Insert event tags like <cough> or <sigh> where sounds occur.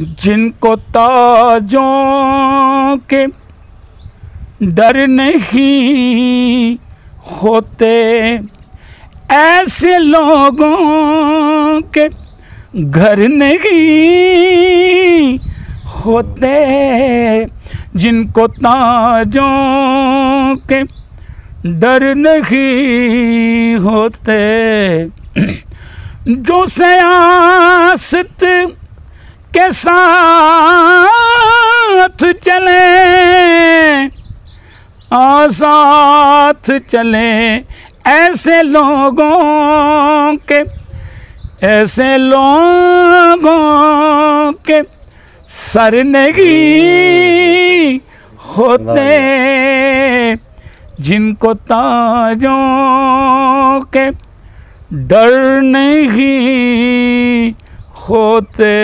जिनको ताजों के डर नहीं होते, ऐसे लोगों के घर नहीं होते, जिनको ताजों के डर नहीं होते। <clears throat> जो सियासत के साथ चले आसाथ चले ऐसे लोगों के, ऐसे लोगों के सर नहीं होते, जिनको ताजों के डर नहीं হতে